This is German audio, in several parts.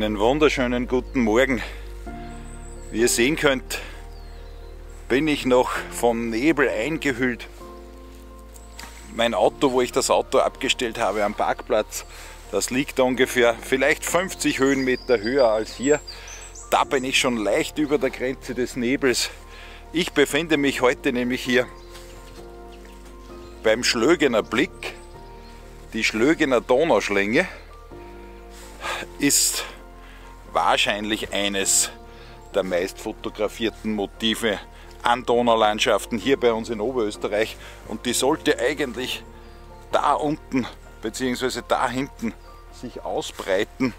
Einen wunderschönen guten Morgen. Wie ihr sehen könnt, bin ich noch vom Nebel eingehüllt. Mein Auto, wo ich das Auto abgestellt habe am Parkplatz, das liegt ungefähr vielleicht 50 Höhenmeter höher als hier. Da bin ich schon leicht über der Grenze des Nebels. Ich befinde mich heute nämlich hier beim Schlögener Blick. Die Schlögener Donauschlänge ist wahrscheinlich eines der meist fotografierten Motive an Donaulandschaften hier bei uns in Oberösterreich und die sollte eigentlich da unten bzw. da hinten sich ausbreiten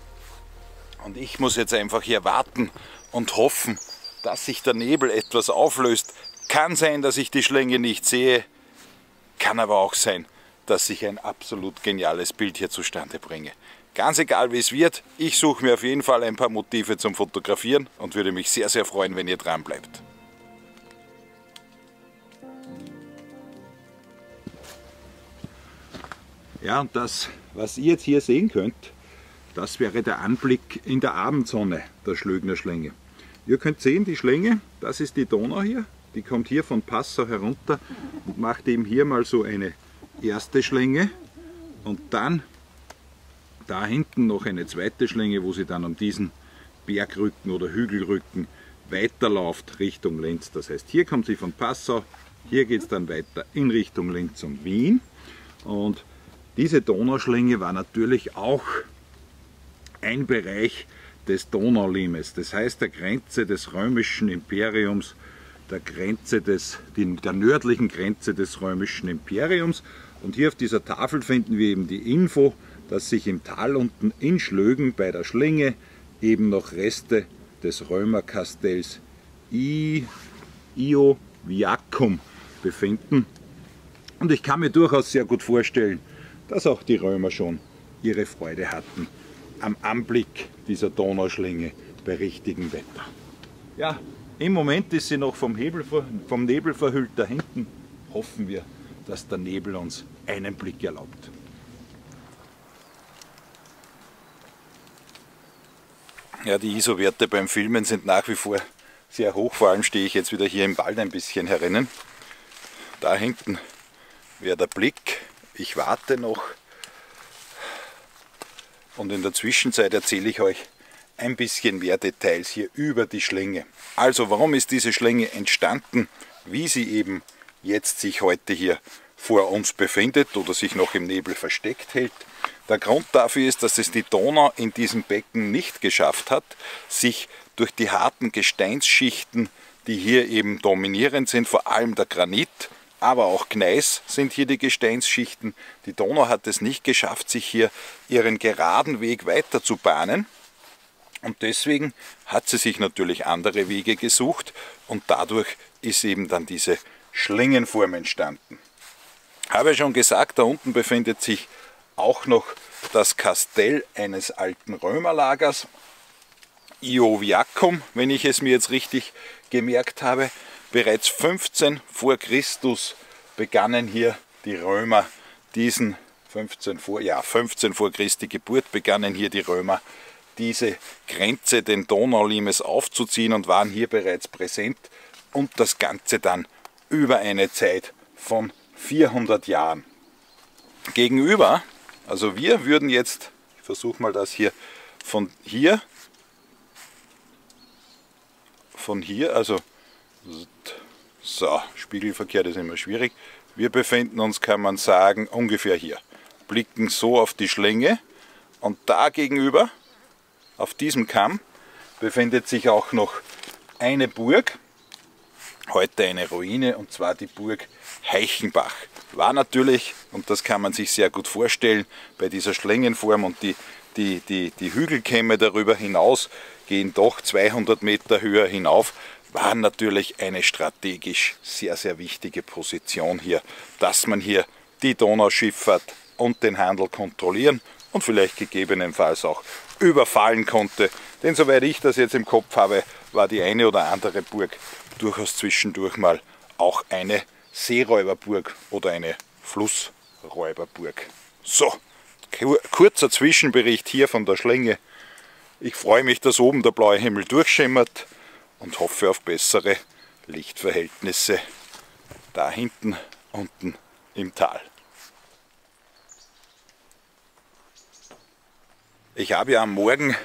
und ich muss jetzt einfach hier warten und hoffen, dass sich der Nebel etwas auflöst. Kann sein, dass ich die Schlinge nicht sehe, kann aber auch sein, dass ich ein absolut geniales Bild hier zustande bringe. Ganz egal wie es wird, ich suche mir auf jeden Fall ein paar Motive zum Fotografieren und würde mich sehr, sehr freuen, wenn ihr dran bleibt. Ja, und das, was ihr jetzt hier sehen könnt, das wäre der Anblick in der Abendsonne der Schlögner Schlänge. Ihr könnt sehen, die Schlänge, das ist die Donau hier, die kommt hier von Passau herunter und macht eben hier mal so eine erste Schlänge und dann da hinten noch eine zweite Schlänge, wo sie dann um diesen Bergrücken oder Hügelrücken weiterläuft Richtung Linz. Das heißt, hier kommt sie von Passau, hier geht es dann weiter in Richtung Linz und Wien. Und diese Donauschlänge war natürlich auch ein Bereich des Donaulimes, das heißt der Grenze des römischen Imperiums, der Grenze des, der nördlichen Grenze des römischen Imperiums. Und hier auf dieser Tafel finden wir eben die Info, dass sich im Tal unten in Schlögen bei der Schlinge eben noch Reste des Römerkastells Io Viacum befinden. Und ich kann mir durchaus sehr gut vorstellen, dass auch die Römer schon ihre Freude hatten am Anblick dieser Donauschlinge bei richtigem Wetter. Ja, im Moment ist sie noch vom, Hebel, vom Nebel verhüllt. Da hinten hoffen wir, dass der Nebel uns einen Blick erlaubt. Ja, die ISO-Werte beim Filmen sind nach wie vor sehr hoch. Vor allem stehe ich jetzt wieder hier im Wald ein bisschen herinnen. Da hinten wäre der Blick. Ich warte noch. Und in der Zwischenzeit erzähle ich euch ein bisschen mehr Details hier über die Schlinge. Also, warum ist diese Schlinge entstanden? Wie sie eben jetzt sich heute hier vor uns befindet oder sich noch im Nebel versteckt hält. Der Grund dafür ist, dass es die Donau in diesem Becken nicht geschafft hat, sich durch die harten Gesteinsschichten, die hier eben dominierend sind, vor allem der Granit, aber auch Gneis sind hier die Gesteinsschichten. Die Donau hat es nicht geschafft, sich hier ihren geraden Weg weiter zu bahnen. Und deswegen hat sie sich natürlich andere Wege gesucht und dadurch ist eben dann diese Schlingenform entstanden. Habe schon gesagt, da unten befindet sich auch noch das Kastell eines alten Römerlagers, Ioviacum, wenn ich es mir jetzt richtig gemerkt habe. Bereits 15 vor Christus begannen hier die Römer diesen 15 vor, ja, 15 vor Christi Geburt begannen hier die Römer diese Grenze den Donaulimes aufzuziehen und waren hier bereits präsent und das Ganze dann über eine Zeit von 400 Jahren. Gegenüber also wir würden jetzt, ich versuche mal das hier von hier, von hier, also so, spiegelverkehrt ist immer schwierig. Wir befinden uns, kann man sagen, ungefähr hier. Blicken so auf die Schlänge und da gegenüber, auf diesem Kamm, befindet sich auch noch eine Burg, heute eine Ruine, und zwar die Burg Heichenbach. War natürlich, und das kann man sich sehr gut vorstellen, bei dieser Schlängenform und die, die, die, die Hügelkämme darüber hinaus gehen doch 200 Meter höher hinauf, war natürlich eine strategisch sehr, sehr wichtige Position hier, dass man hier die Donauschifffahrt und den Handel kontrollieren und vielleicht gegebenenfalls auch überfallen konnte. Denn soweit ich das jetzt im Kopf habe, war die eine oder andere Burg durchaus zwischendurch mal auch eine Seeräuberburg oder eine Flussräuberburg. So, kurzer Zwischenbericht hier von der Schlinge. Ich freue mich, dass oben der blaue Himmel durchschimmert und hoffe auf bessere Lichtverhältnisse da hinten unten im Tal. Ich habe ja am Morgen,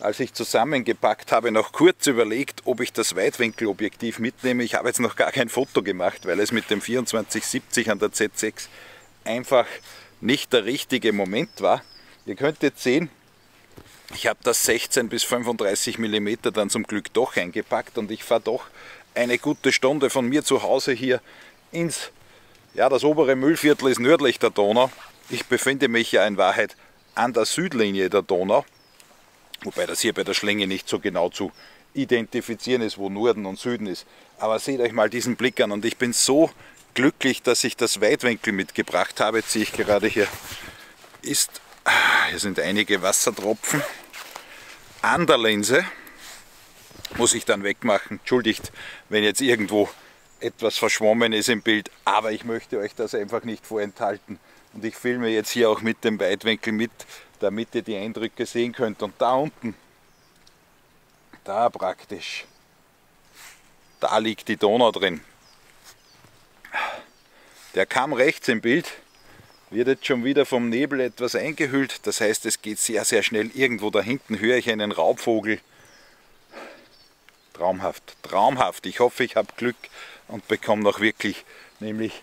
als ich zusammengepackt habe, noch kurz überlegt, ob ich das Weitwinkelobjektiv mitnehme. Ich habe jetzt noch gar kein Foto gemacht, weil es mit dem 2470 an der Z6 einfach nicht der richtige Moment war. Ihr könnt jetzt sehen, ich habe das 16 bis 35 mm dann zum Glück doch eingepackt und ich fahre doch eine gute Stunde von mir zu Hause hier ins, ja das obere Müllviertel ist nördlich der Donau. Ich befinde mich ja in Wahrheit an der Südlinie der Donau, wobei das hier bei der Schlinge nicht so genau zu identifizieren ist, wo Norden und Süden ist. Aber seht euch mal diesen Blick an und ich bin so glücklich, dass ich das Weitwinkel mitgebracht habe. Jetzt sehe ich gerade hier, ist, hier sind einige Wassertropfen an der Linse. Muss ich dann wegmachen. Entschuldigt, wenn jetzt irgendwo etwas verschwommen ist im Bild, aber ich möchte euch das einfach nicht vorenthalten. Und ich filme jetzt hier auch mit dem Weitwinkel mit, damit ihr die Eindrücke sehen könnt. Und da unten, da praktisch, da liegt die Donau drin. Der Kamm rechts im Bild wird jetzt schon wieder vom Nebel etwas eingehüllt. Das heißt, es geht sehr, sehr schnell. Irgendwo da hinten höre ich einen Raubvogel. Traumhaft, traumhaft. Ich hoffe, ich habe Glück und bekomme noch wirklich nämlich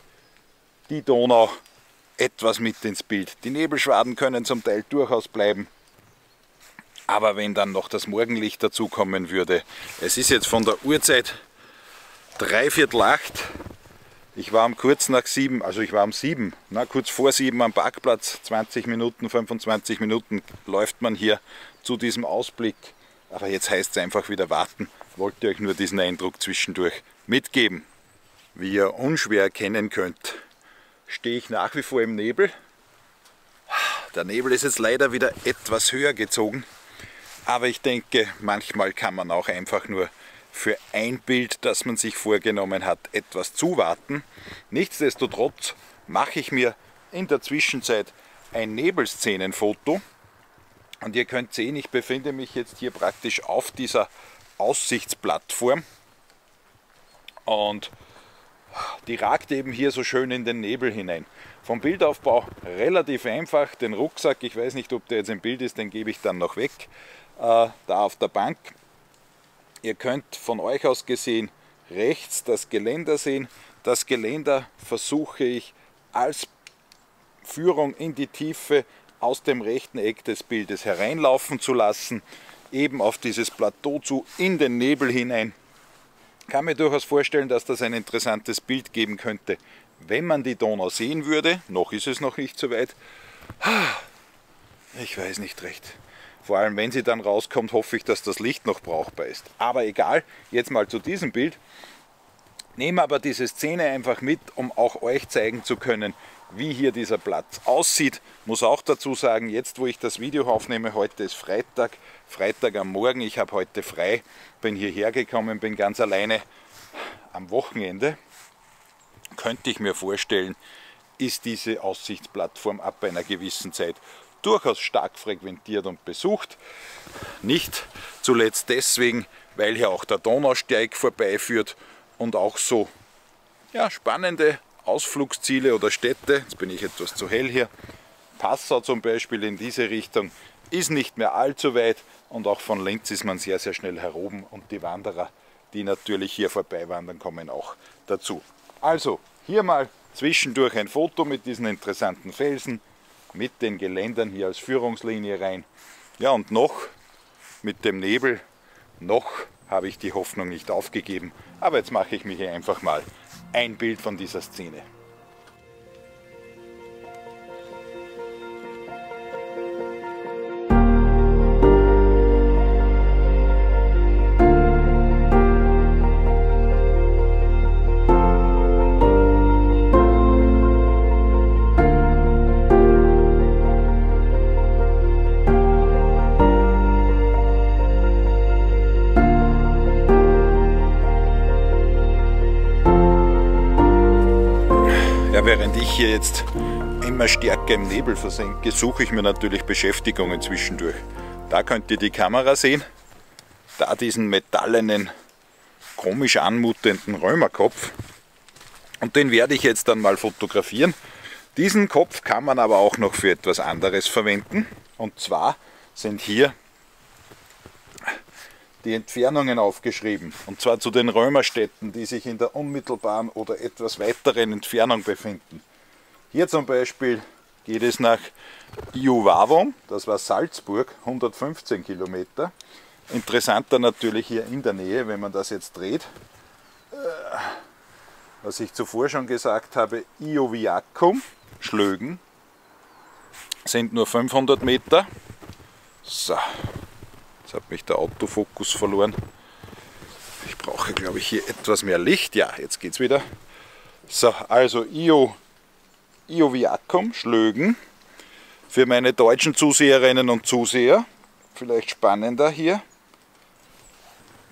die Donau etwas mit ins Bild. Die Nebelschwaden können zum Teil durchaus bleiben. Aber wenn dann noch das Morgenlicht dazukommen würde, es ist jetzt von der Uhrzeit dreiviertel acht, ich war um kurz nach sieben, also ich war um sieben, na, kurz vor sieben am Parkplatz, 20 Minuten, 25 Minuten läuft man hier zu diesem Ausblick. Aber jetzt heißt es einfach wieder warten. Wollte euch nur diesen Eindruck zwischendurch mitgeben. Wie ihr unschwer erkennen könnt, stehe ich nach wie vor im Nebel. Der Nebel ist jetzt leider wieder etwas höher gezogen, aber ich denke, manchmal kann man auch einfach nur für ein Bild, das man sich vorgenommen hat, etwas zuwarten. Nichtsdestotrotz mache ich mir in der Zwischenzeit ein Nebelszenenfoto. Und ihr könnt sehen, ich befinde mich jetzt hier praktisch auf dieser Aussichtsplattform. Und die ragt eben hier so schön in den Nebel hinein. Vom Bildaufbau relativ einfach. Den Rucksack, ich weiß nicht, ob der jetzt im Bild ist, den gebe ich dann noch weg. Äh, da auf der Bank Ihr könnt von euch aus gesehen rechts das Geländer sehen. Das Geländer versuche ich als Führung in die Tiefe aus dem rechten Eck des Bildes hereinlaufen zu lassen, eben auf dieses Plateau zu, in den Nebel hinein. Kann mir durchaus vorstellen, dass das ein interessantes Bild geben könnte, wenn man die Donau sehen würde. Noch ist es noch nicht so weit. Ich weiß nicht recht. Vor allem, wenn sie dann rauskommt, hoffe ich, dass das Licht noch brauchbar ist. Aber egal, jetzt mal zu diesem Bild. Nehme aber diese Szene einfach mit, um auch euch zeigen zu können, wie hier dieser Platz aussieht. Muss auch dazu sagen, jetzt wo ich das Video aufnehme, heute ist Freitag, Freitag am Morgen, ich habe heute frei, bin hierher gekommen, bin ganz alleine am Wochenende. Könnte ich mir vorstellen, ist diese Aussichtsplattform ab einer gewissen Zeit durchaus stark frequentiert und besucht. Nicht zuletzt deswegen, weil hier auch der Donausteig vorbeiführt und auch so ja, spannende Ausflugsziele oder Städte, jetzt bin ich etwas zu hell hier, Passau zum Beispiel in diese Richtung, ist nicht mehr allzu weit. Und auch von Linz ist man sehr, sehr schnell heroben. Und die Wanderer, die natürlich hier vorbei wandern, kommen auch dazu. Also hier mal zwischendurch ein Foto mit diesen interessanten Felsen, mit den Geländern hier als Führungslinie rein. Ja, und noch mit dem Nebel, noch habe ich die Hoffnung nicht aufgegeben, aber jetzt mache ich mir hier einfach mal ein Bild von dieser Szene. Ich hier jetzt immer stärker im Nebel versenke, suche ich mir natürlich Beschäftigungen zwischendurch. Da könnt ihr die Kamera sehen. Da diesen metallenen, komisch anmutenden Römerkopf. Und den werde ich jetzt dann mal fotografieren. Diesen Kopf kann man aber auch noch für etwas anderes verwenden. Und zwar sind hier die Entfernungen aufgeschrieben. Und zwar zu den Römerstädten, die sich in der unmittelbaren oder etwas weiteren Entfernung befinden. Hier zum Beispiel geht es nach Iuvavom, das war Salzburg, 115 Kilometer. Interessanter natürlich hier in der Nähe, wenn man das jetzt dreht. Äh, was ich zuvor schon gesagt habe, Ioviacum, Schlögen, sind nur 500 Meter. So, jetzt hat mich der Autofokus verloren. Ich brauche, glaube ich, hier etwas mehr Licht. Ja, jetzt geht's wieder. So, also Io, Ioviacum, Schlögen. Für meine deutschen Zuseherinnen und Zuseher, vielleicht spannender hier.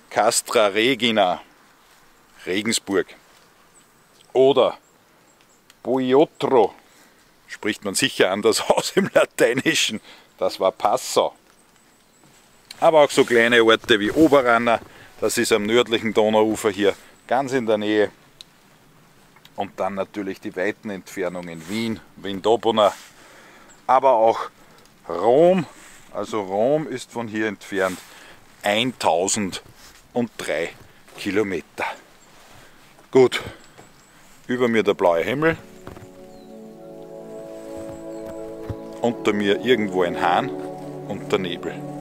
Castra Regina, Regensburg. Oder Boiotro, spricht man sicher anders aus im Lateinischen, das war Passau. Aber auch so kleine Orte wie Oberanna, das ist am nördlichen Donauufer hier ganz in der Nähe. Und dann natürlich die weiten Entfernungen Wien, Wien-Dobona, aber auch Rom. Also Rom ist von hier entfernt 1003 Kilometer. Gut, über mir der blaue Himmel, unter mir irgendwo ein Hahn und der Nebel.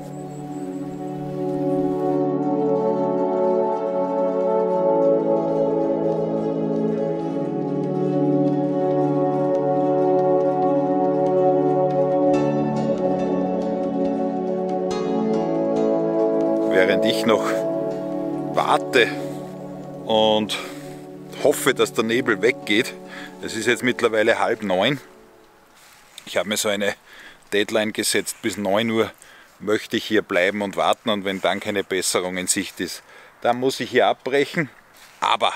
Ich noch warte und hoffe, dass der Nebel weggeht. Es ist jetzt mittlerweile halb neun. Ich habe mir so eine Deadline gesetzt, bis 9 Uhr möchte ich hier bleiben und warten und wenn dann keine Besserung in Sicht ist, dann muss ich hier abbrechen. Aber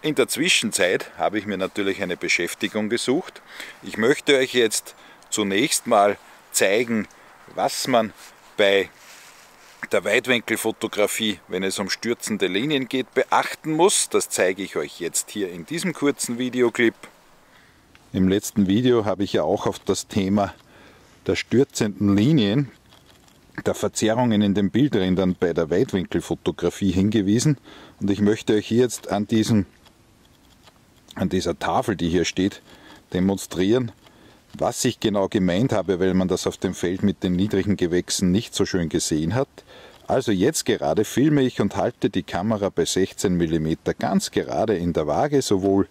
in der Zwischenzeit habe ich mir natürlich eine Beschäftigung gesucht. Ich möchte euch jetzt zunächst mal zeigen, was man bei der Weitwinkelfotografie, wenn es um stürzende Linien geht, beachten muss. Das zeige ich euch jetzt hier in diesem kurzen Videoclip. Im letzten Video habe ich ja auch auf das Thema der stürzenden Linien, der Verzerrungen in den Bildrändern bei der Weitwinkelfotografie hingewiesen und ich möchte euch jetzt an, diesem, an dieser Tafel, die hier steht, demonstrieren, was ich genau gemeint habe, weil man das auf dem Feld mit den niedrigen Gewächsen nicht so schön gesehen hat. Also jetzt gerade filme ich und halte die Kamera bei 16 mm ganz gerade in der Waage, sowohl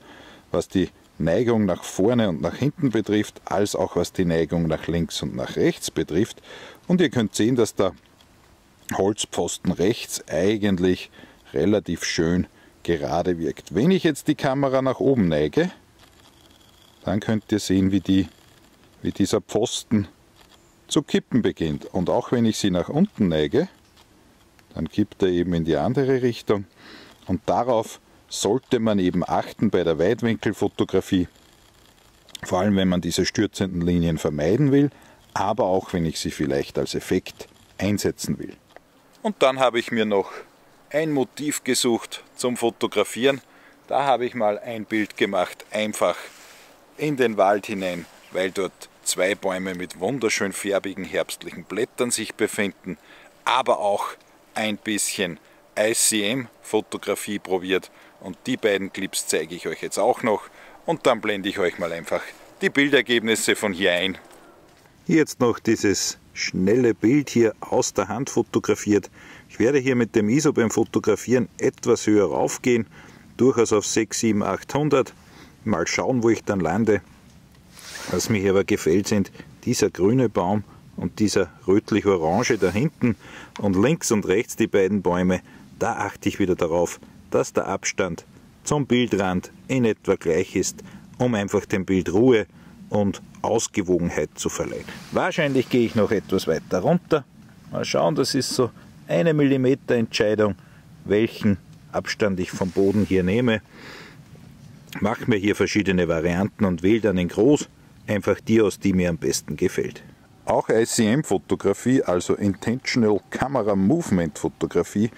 was die Neigung nach vorne und nach hinten betrifft, als auch was die Neigung nach links und nach rechts betrifft. Und ihr könnt sehen, dass der Holzpfosten rechts eigentlich relativ schön gerade wirkt. Wenn ich jetzt die Kamera nach oben neige, dann könnt ihr sehen, wie, die, wie dieser Pfosten zu kippen beginnt. Und auch wenn ich sie nach unten neige, dann kippt er eben in die andere Richtung. Und darauf sollte man eben achten bei der Weitwinkelfotografie, vor allem wenn man diese stürzenden Linien vermeiden will, aber auch wenn ich sie vielleicht als Effekt einsetzen will. Und dann habe ich mir noch ein Motiv gesucht zum Fotografieren. Da habe ich mal ein Bild gemacht, einfach in den Wald hinein, weil dort zwei Bäume mit wunderschön färbigen herbstlichen Blättern sich befinden, aber auch ein bisschen ICM-Fotografie probiert und die beiden Clips zeige ich euch jetzt auch noch und dann blende ich euch mal einfach die Bildergebnisse von hier ein. Jetzt noch dieses schnelle Bild hier aus der Hand fotografiert. Ich werde hier mit dem ISO beim Fotografieren etwas höher raufgehen, durchaus auf 6, 7, 800. Mal schauen, wo ich dann lande. Was mir aber gefällt, sind dieser grüne Baum und dieser rötlich-orange da hinten und links und rechts die beiden Bäume, da achte ich wieder darauf, dass der Abstand zum Bildrand in etwa gleich ist, um einfach dem Bild Ruhe und Ausgewogenheit zu verleihen. Wahrscheinlich gehe ich noch etwas weiter runter. Mal schauen, das ist so eine Millimeter Entscheidung, welchen Abstand ich vom Boden hier nehme. Mache mir hier verschiedene Varianten und wähle dann in groß einfach die aus, die mir am besten gefällt. Auch ICM-Fotografie, also Intentional Camera Movement Fotografie,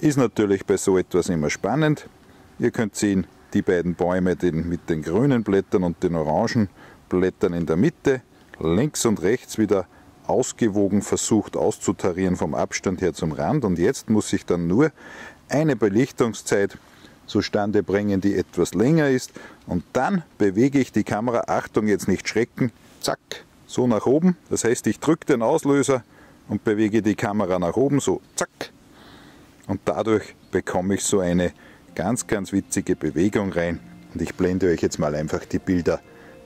ist natürlich bei so etwas immer spannend. Ihr könnt sehen, die beiden Bäume den, mit den grünen Blättern und den orangen Blättern in der Mitte, links und rechts wieder ausgewogen versucht auszutarieren vom Abstand her zum Rand und jetzt muss ich dann nur eine Belichtungszeit zustande bringen, die etwas länger ist. Und dann bewege ich die Kamera, Achtung jetzt nicht schrecken, zack, so nach oben, das heißt ich drücke den Auslöser und bewege die Kamera nach oben, so zack. Und dadurch bekomme ich so eine ganz, ganz witzige Bewegung rein. Und ich blende euch jetzt mal einfach die Bilder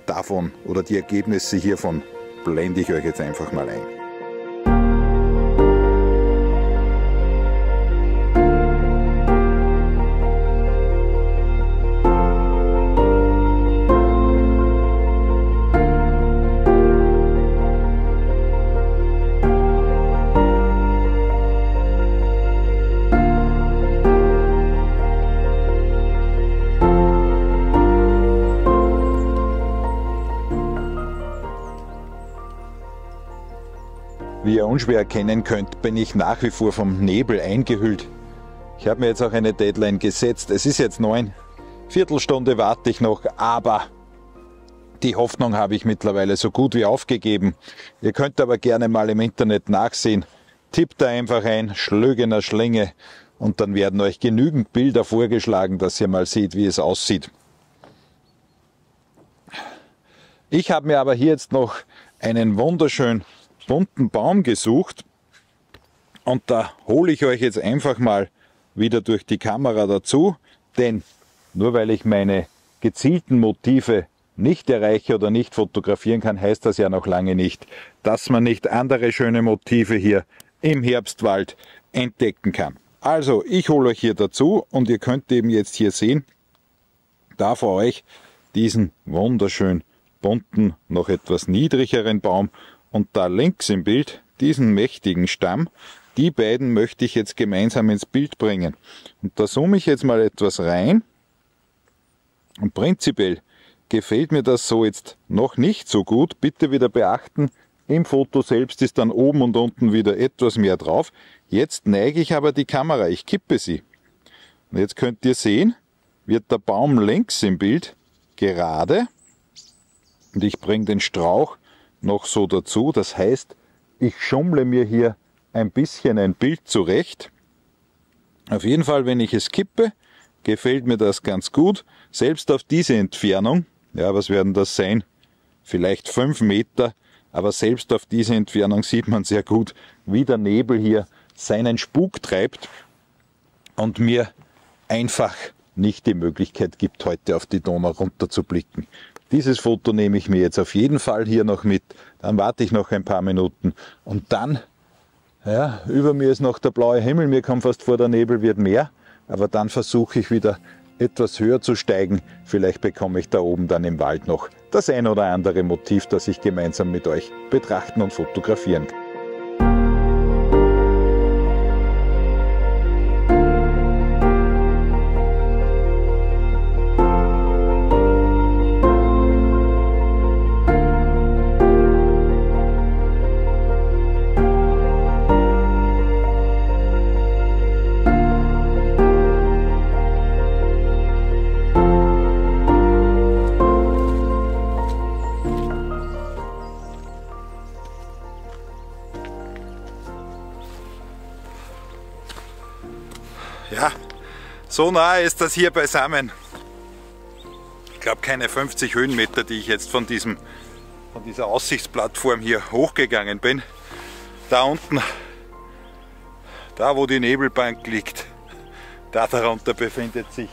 davon oder die Ergebnisse hiervon blende ich euch jetzt einfach mal ein. Unschwer erkennen könnt, bin ich nach wie vor vom Nebel eingehüllt. Ich habe mir jetzt auch eine Deadline gesetzt. Es ist jetzt neun. Viertelstunde warte ich noch, aber die Hoffnung habe ich mittlerweile so gut wie aufgegeben. Ihr könnt aber gerne mal im Internet nachsehen. Tippt da einfach ein Schlögener Schlinge und dann werden euch genügend Bilder vorgeschlagen, dass ihr mal seht, wie es aussieht. Ich habe mir aber hier jetzt noch einen wunderschönen bunten Baum gesucht. Und da hole ich euch jetzt einfach mal wieder durch die Kamera dazu, denn nur weil ich meine gezielten Motive nicht erreiche oder nicht fotografieren kann, heißt das ja noch lange nicht, dass man nicht andere schöne Motive hier im Herbstwald entdecken kann. Also, ich hole euch hier dazu und ihr könnt eben jetzt hier sehen, da vor euch diesen wunderschön bunten, noch etwas niedrigeren Baum und da links im Bild diesen mächtigen Stamm. Die beiden möchte ich jetzt gemeinsam ins Bild bringen. Und da zoome ich jetzt mal etwas rein. Und prinzipiell gefällt mir das so jetzt noch nicht so gut. Bitte wieder beachten, im Foto selbst ist dann oben und unten wieder etwas mehr drauf. Jetzt neige ich aber die Kamera, ich kippe sie. Und jetzt könnt ihr sehen, wird der Baum links im Bild gerade und ich bringe den Strauch noch so dazu. Das heißt, ich schummle mir hier ein bisschen ein Bild zurecht. Auf jeden Fall, wenn ich es kippe, gefällt mir das ganz gut. Selbst auf diese Entfernung, ja, was werden das sein? Vielleicht fünf Meter, aber selbst auf diese Entfernung sieht man sehr gut, wie der Nebel hier seinen Spuk treibt und mir einfach nicht die Möglichkeit gibt, heute auf die Donau runter zu blicken. Dieses Foto nehme ich mir jetzt auf jeden Fall hier noch mit. Dann warte ich noch ein paar Minuten und dann, ja, über mir ist noch der blaue Himmel, mir kommt fast vor, der Nebel wird mehr. Aber dann versuche ich wieder etwas höher zu steigen. Vielleicht bekomme ich da oben dann im Wald noch das ein oder andere Motiv, das ich gemeinsam mit euch betrachten und fotografieren kann. So nahe ist das hier beisammen. Ich glaube keine 50 Höhenmeter, die ich jetzt von, diesem, von dieser Aussichtsplattform hier hochgegangen bin. Da unten, da wo die Nebelbank liegt, da darunter befindet sich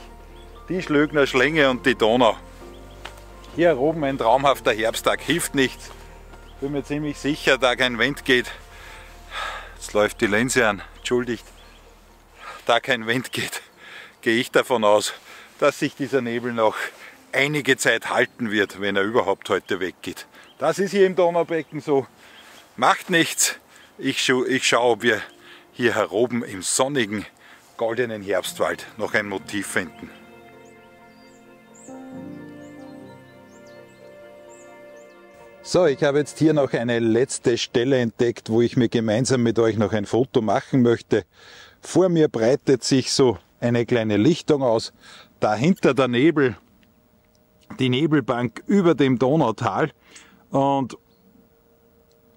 die Schlögner Schlänge und die Donau. Hier oben ein traumhafter Herbsttag, hilft nichts. Bin mir ziemlich sicher, da kein Wind geht. Jetzt läuft die Linse an, entschuldigt da kein Wind geht, gehe ich davon aus, dass sich dieser Nebel noch einige Zeit halten wird, wenn er überhaupt heute weggeht. Das ist hier im Donaubecken so. Macht nichts. Ich, scha ich schaue, ob wir hier heroben im sonnigen, goldenen Herbstwald noch ein Motiv finden. So, ich habe jetzt hier noch eine letzte Stelle entdeckt, wo ich mir gemeinsam mit euch noch ein Foto machen möchte. Vor mir breitet sich so eine kleine Lichtung aus. Dahinter der Nebel, die Nebelbank über dem Donautal. Und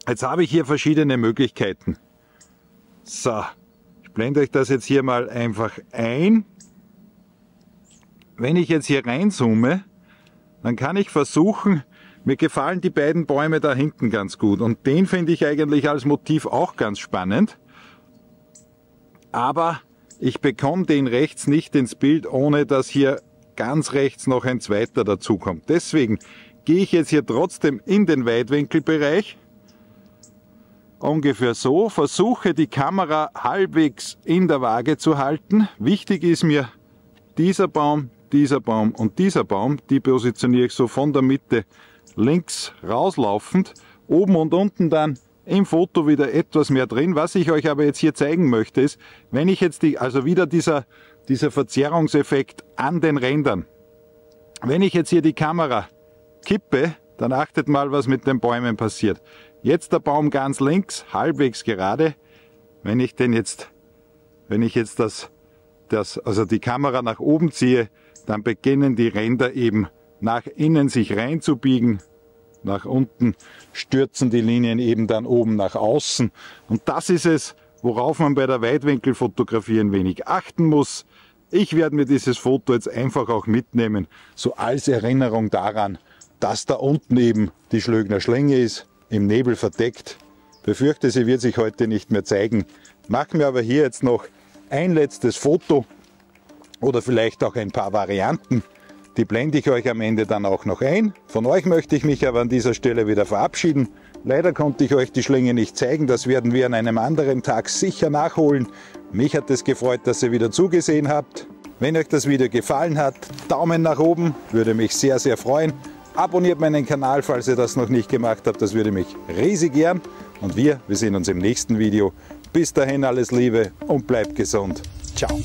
jetzt habe ich hier verschiedene Möglichkeiten. So, ich blende euch das jetzt hier mal einfach ein. Wenn ich jetzt hier reinzoome, dann kann ich versuchen, mir gefallen die beiden Bäume da hinten ganz gut und den finde ich eigentlich als Motiv auch ganz spannend. Aber ich bekomme den rechts nicht ins Bild, ohne dass hier ganz rechts noch ein zweiter dazukommt. Deswegen gehe ich jetzt hier trotzdem in den Weitwinkelbereich. Ungefähr so, versuche die Kamera halbwegs in der Waage zu halten. Wichtig ist mir dieser Baum, dieser Baum und dieser Baum, die positioniere ich so von der Mitte links rauslaufend, oben und unten dann im Foto wieder etwas mehr drin. Was ich euch aber jetzt hier zeigen möchte ist, wenn ich jetzt die, also wieder dieser, dieser Verzerrungseffekt an den Rändern. Wenn ich jetzt hier die Kamera kippe, dann achtet mal, was mit den Bäumen passiert. Jetzt der Baum ganz links, halbwegs gerade. Wenn ich den jetzt, wenn ich jetzt das, das, also die Kamera nach oben ziehe, dann beginnen die Ränder eben nach innen sich reinzubiegen. Nach unten stürzen die Linien eben dann oben nach außen. Und das ist es, worauf man bei der Weitwinkelfotografie ein wenig achten muss. Ich werde mir dieses Foto jetzt einfach auch mitnehmen, so als Erinnerung daran, dass da unten eben die Schlögner Schlänge ist, im Nebel verdeckt. Befürchte, sie wird sich heute nicht mehr zeigen. Machen wir aber hier jetzt noch ein letztes Foto oder vielleicht auch ein paar Varianten die blende ich euch am Ende dann auch noch ein. Von euch möchte ich mich aber an dieser Stelle wieder verabschieden. Leider konnte ich euch die Schlinge nicht zeigen, das werden wir an einem anderen Tag sicher nachholen. Mich hat es gefreut, dass ihr wieder zugesehen habt. Wenn euch das Video gefallen hat, Daumen nach oben, würde mich sehr, sehr freuen. Abonniert meinen Kanal, falls ihr das noch nicht gemacht habt, das würde mich riesig gern. Und wir, wir sehen uns im nächsten Video. Bis dahin alles Liebe und bleibt gesund. Ciao.